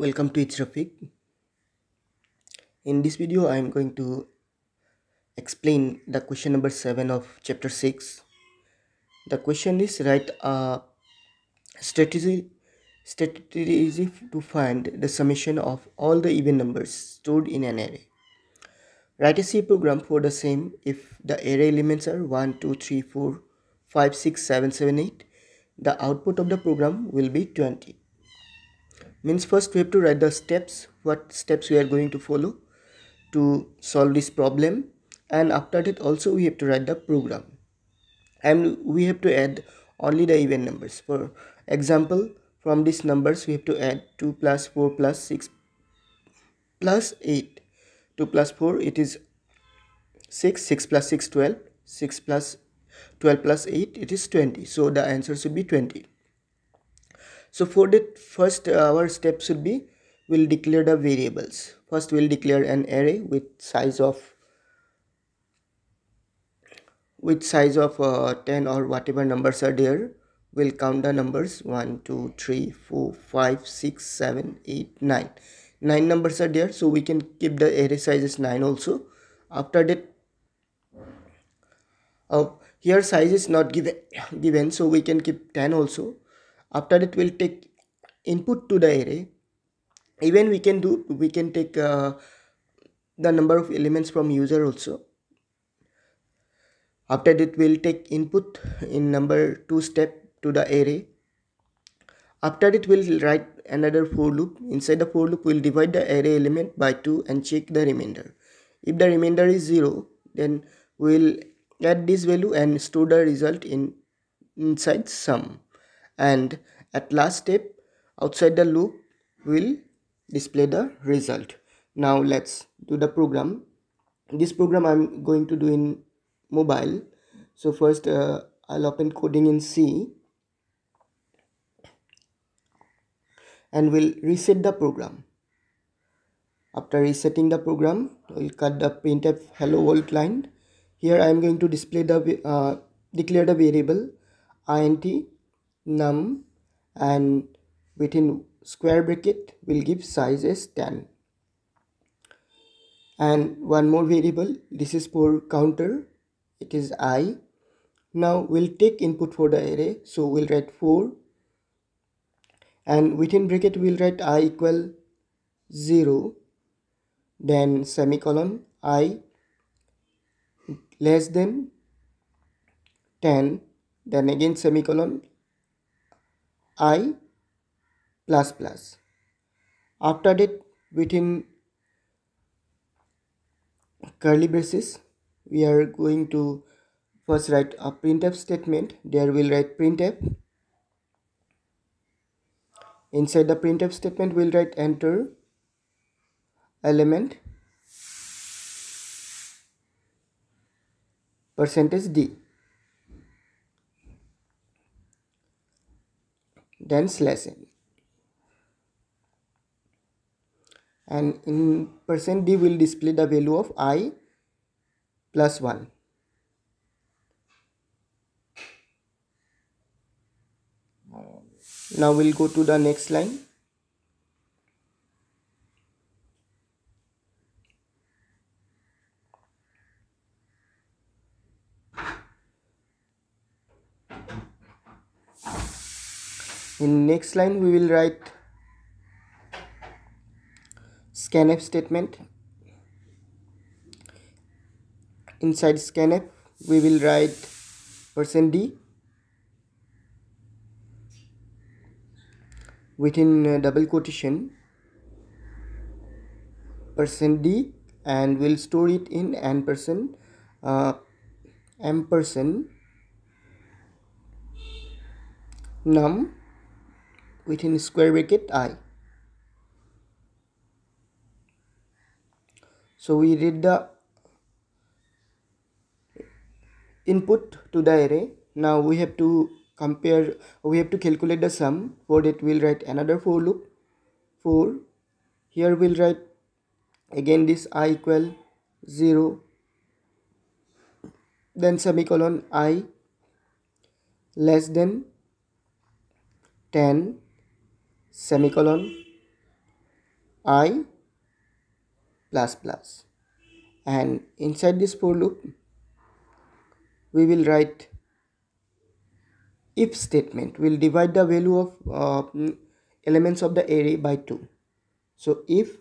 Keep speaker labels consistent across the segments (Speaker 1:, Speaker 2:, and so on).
Speaker 1: welcome to ItzRafiq. In this video I am going to explain the question number 7 of chapter 6. The question is write a strategy strategy to find the summation of all the even numbers stored in an array. Write a C program for the same if the array elements are 1, 2, 3, 4, 5, 6, 7, 7, 8. The output of the program will be 20 means first we have to write the steps what steps we are going to follow to solve this problem. And after that also we have to write the program. And we have to add only the even numbers. For example from these numbers we have to add 2 plus 4 plus 6 plus 8 2 plus 4 it is 6 6 plus 6 12 6 plus 12 plus 8 it is 20 so the answer should be 20 so for that first uh, our step should be we'll declare the variables. First we'll declare an array with size of with size of uh, 10 or whatever numbers are there. We'll count the numbers. 1 2 3 4 5 6 7 8 9 9 numbers are there so we can keep the array size as 9 also. After that uh, here size is not given given so we can keep 10 also after that we'll take input to the array. Even we can do we can take uh, the number of elements from user also. After that we'll take input in number two step to the array. After that we'll write another for loop. Inside the for loop we'll divide the array element by 2 and check the remainder. If the remainder is 0 then we'll add this value and store the result in inside sum and at last step outside the loop will display the result. Now let's do the program. This program i'm going to do in mobile. So first uh, i'll open coding in c. And we'll reset the program. After resetting the program we'll cut the printf hello world line. Here i am going to display the uh, declare the variable int num and within square bracket will give size as 10 and one more variable this is for counter. It is i. Now we'll take input for the array. So we'll write for and within bracket we'll write i equal 0 then semicolon i less than 10 then again semicolon i plus plus. After that within curly braces we are going to first write a printf statement. There we'll write printf. Inside the printf statement we'll write enter element percentage d then slash n and in percent d will display the value of i plus 1 now we'll go to the next line in next line we will write scanf statement. Inside scanf we will write percent d. Within uh, double quotation percent d and we'll store it in ampersand uh, num within square bracket i. So we read the input to the array. Now we have to compare we have to calculate the sum. For that we'll write another for loop. For here we'll write again this i equal 0 then semicolon i less than 10 semicolon i plus plus. And inside this for loop we will write if statement. We'll divide the value of uh, elements of the array by 2 so if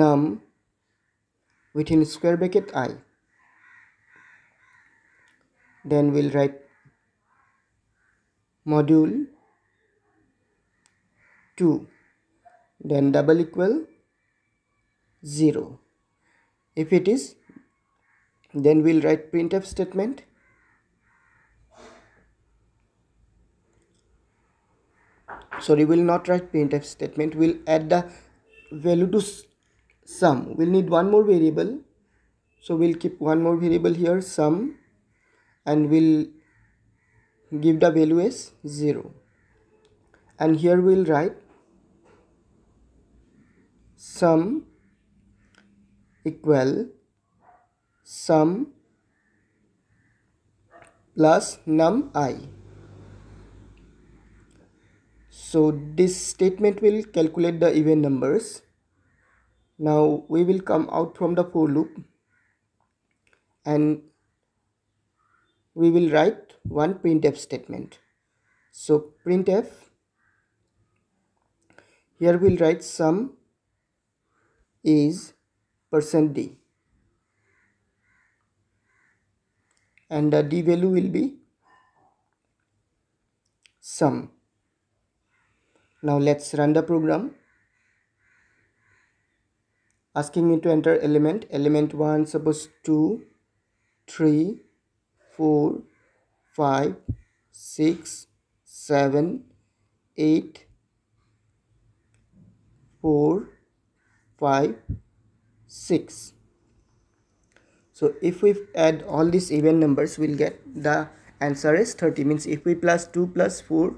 Speaker 1: num within square bracket i then we'll write module 2 then double equal 0 if it is then we'll write printf statement. Sorry we'll not write printf statement. We'll add the value to sum. We'll need one more variable. So we'll keep one more variable here sum and we'll give the value as 0 and here we'll write sum equal sum plus num i. So this statement will calculate the even numbers. Now we will come out from the for loop and we will write one printf statement. So printf here we'll write sum is percent d. And the d value will be sum. Now let's run the program. Asking me to enter element. Element 1 suppose 2 3 4, 5, 6, 7, 8, 4, 5, 6. So if we add all these even numbers, we'll get the answer is 30. Means if we plus 2 plus 4,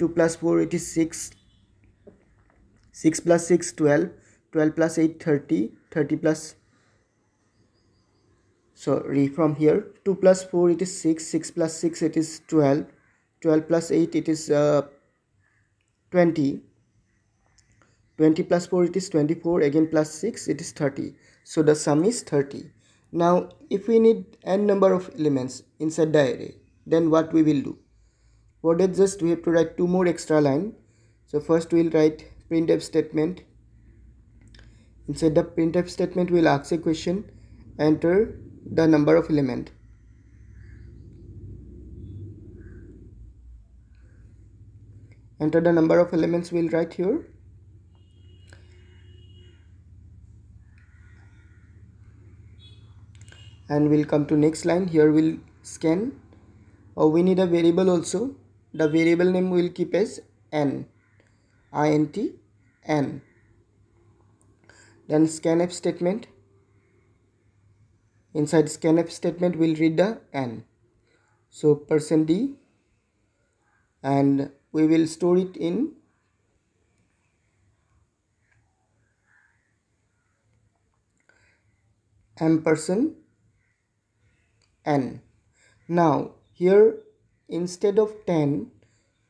Speaker 1: 2 plus 4 it is 6, 6 plus 6 12, 12 plus 8 30, 30 plus so re from here. 2 plus 4 it is 6 6 plus 6 it is 12 12 plus 8 it is uh, 20 20 plus 4 it is 24 again plus 6 it is 30 so the sum is 30 now if we need n number of elements inside the array then what we will do? For that just we have to write two more extra line. So first we'll write printf statement. Inside the printf statement we'll ask a question. Enter the number of element. Enter the number of elements we'll write here and we'll come to next line. Here we'll scan. Or oh, we need a variable also. The variable name will keep as n. Int n then scanf statement. Inside scanf statement we'll read the n. So percent d. And we will store it in ampersand n. Now here instead of 10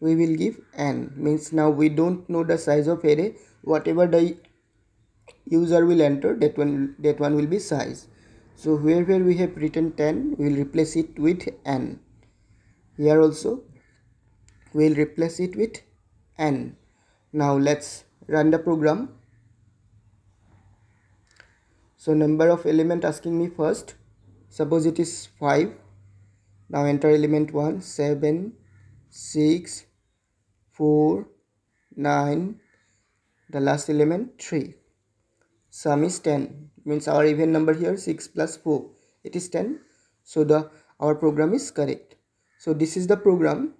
Speaker 1: we will give n. Means now we don't know the size of array. Whatever the user will enter that one that one will be size. So wherever we have written 10 we will replace it with n. Here also we will replace it with n. Now let's run the program. So number of element asking me first suppose it is 5 now enter element 1 7 6 4 9 the last element 3 sum is 10 means our even number here 6 plus 4 it is 10 so the our program is correct. So this is the program.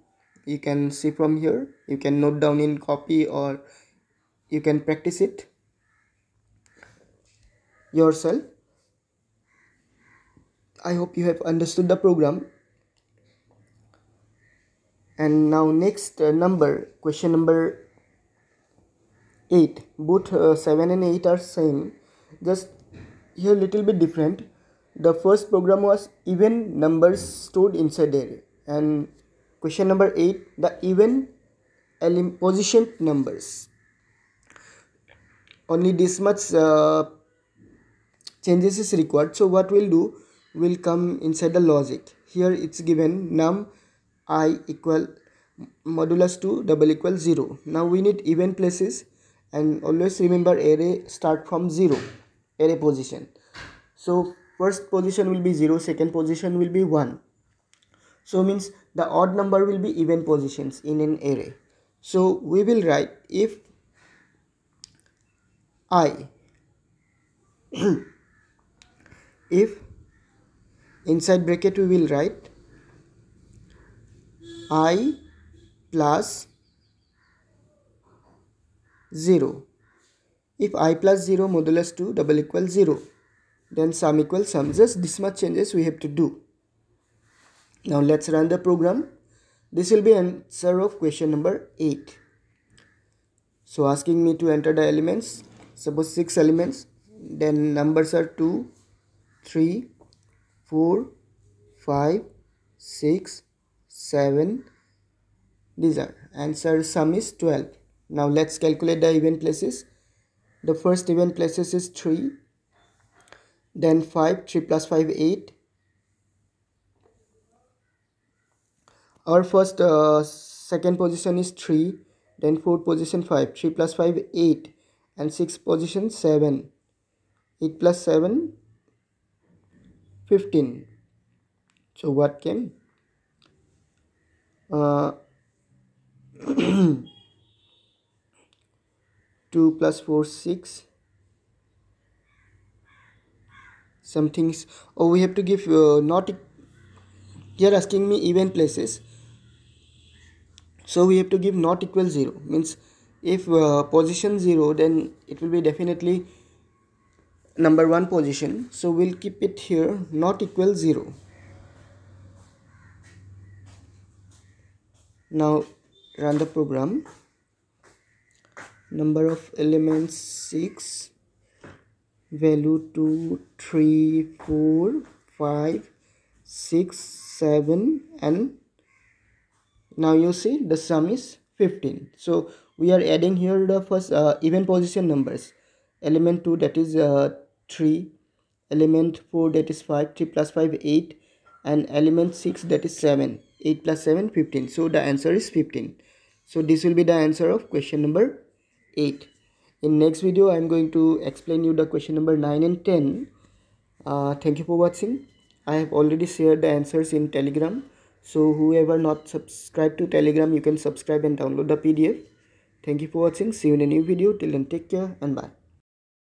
Speaker 1: You can see from here. You can note down in copy or you can practice it yourself i hope you have understood the program. And now next uh, number question number 8 both uh, 7 and 8 are same. Just here little bit different. The first program was even numbers stored inside array and question number 8 the even position numbers. Only this much uh, changes is required. So what we'll do will come inside the logic. Here it's given num i equal modulus 2 double equal 0 now we need even places and always remember array start from 0 array position. So first position will be 0 second position will be 1 so means the odd number will be even positions in an array. So we will write if i if inside bracket we will write i plus 0 if i plus 0 modulus 2 double equal 0 then sum equal sum. Just this much changes we have to do. Now let's run the program. This will be answer of question number 8 so asking me to enter the elements. Suppose 6 elements then numbers are 2 3 4 5 6 7 these are answer sum is 12 now let's calculate the even places. The first even places is 3 then 5 3 plus 5 8 our first uh, second position is 3 then fourth position 5 3 plus 5 8 and sixth position 7 8 plus 7 15 so what came uh, 2 plus 4 6 some things oh we have to give uh, not here asking me even places. So we have to give not equal 0 means if uh, position 0 then it will be definitely number one position so we'll keep it here not equal 0 now run the program. Number of elements 6 value 2 3 4 5 6 7 and now you see the sum is 15 so we are adding here the first uh, even position numbers. Element 2 that is uh, 3 element 4 that is 5 3 plus 5 8 and element 6 that is 7 8 plus 7 15 so the answer is 15 so this will be the answer of question number 8 in next video i am going to explain you the question number 9 and 10 uh, thank you for watching. I have already shared the answers in telegram. So whoever not subscribed to telegram you can subscribe and download the pdf thank you for watching. See you in a new video. Till then take care and bye